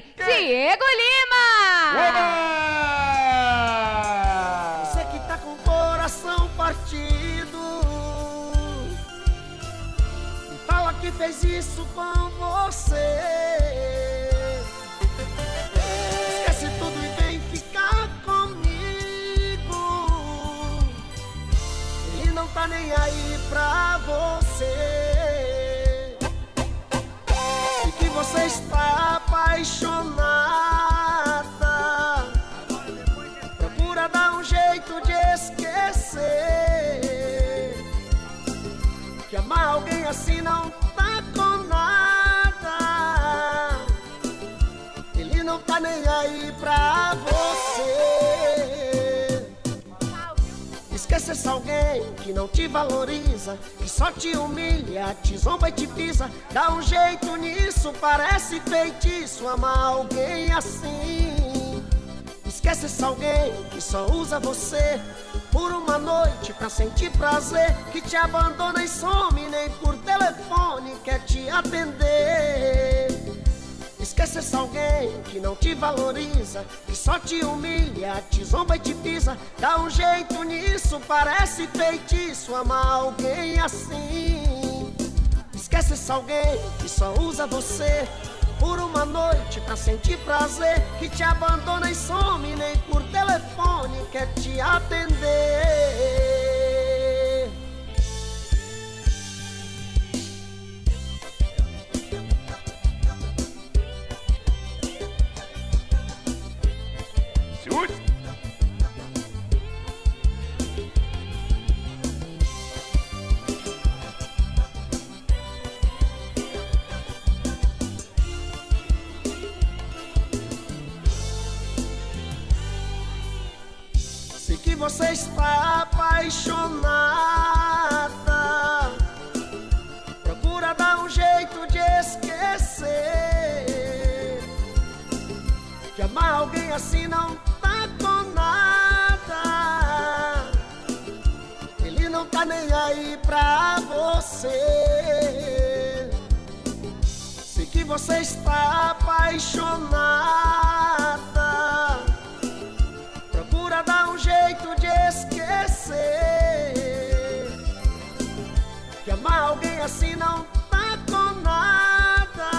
Diego Lima! Oba! Você que tá com o coração partido Me fala que fez isso com você jeito de esquecer. Que amar alguém assim não tá com nada. Ele não tá nem aí pra você. Esquece esse alguém que não te valoriza Que só te humilha, te zomba e te pisa. Dá um jeito nisso, parece feitiço Amar alguém assim Esquece esse alguém que só usa você por uma noite pra sentir prazer, que te abandona e some, nem por telefone quer te atender. Esquece esse alguém que não te valoriza, que só te humilha, te zomba e te pisa. Dá um jeito nisso, parece feitiço amar alguém assim. Esquece esse alguém que só usa você por uma noite pra sentir prazer Que te abandona e some, nem por telefone quer te atender Que você está apaixonada. Procura dar um jeito de esquecer. Que amar alguém assim não tá com nada. Ele não tá nem aí pra você. Sei que você está apaixonada assim não tá com nada.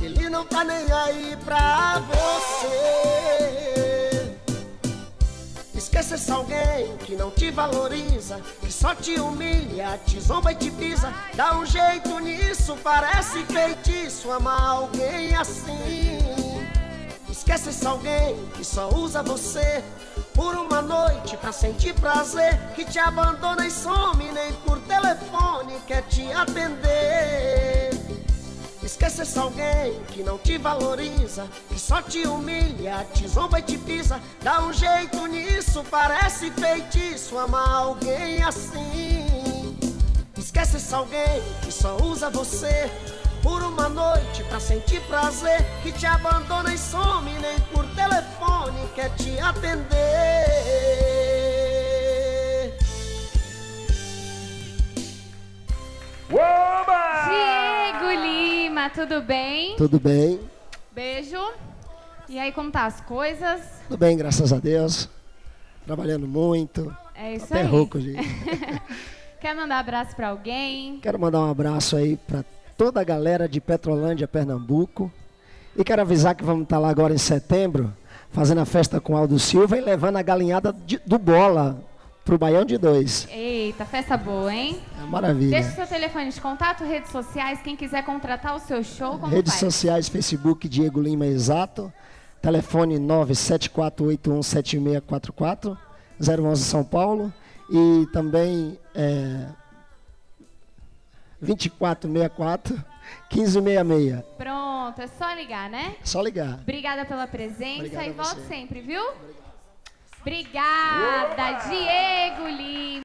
Ele não tá nem aí pra você. Esquece esse alguém que não te valoriza Que só te humilha, te zomba e te pisa. Dá um jeito nisso, parece feitiço Amar alguém assim Esquece esse alguém que só usa você por uma noite pra sentir prazer, que te abandona e some, nem por telefone quer te atender. Esquece esse alguém que não te valoriza, que só te humilha, te zomba e te pisa. Dá um jeito nisso, parece feitiço amar alguém assim. Esquece esse alguém que só usa você por uma noite pra sentir prazer, que te abandona e some, nem por telefone quer te atender. Oba! Diego Lima, tudo bem? Tudo bem? Beijo. E aí, como tá as coisas? Tudo bem, graças a Deus. Trabalhando muito. É isso Até aí. rouco, gente. Quer mandar abraço pra alguém? Quero mandar um abraço aí para toda a galera de Petrolândia, Pernambuco. E quero avisar que vamos estar lá agora em setembro, fazendo a festa com Aldo Silva e levando a galinhada de- do Bola pro Baião de Dois. Eita, festa boa, hein? É maravilha. Deixa o seu telefone de contato, redes sociais, quem quiser contratar o seu show, como Redes faz? sociais, Facebook Diego Lima Exato. Telefone 974817644, 011 São Paulo. E também é, 2464 1566. Pronto, é só ligar, né? Só ligar. Obrigada pela presença Obrigado e volte você. sempre, viu? Obrigada, Diego Lima.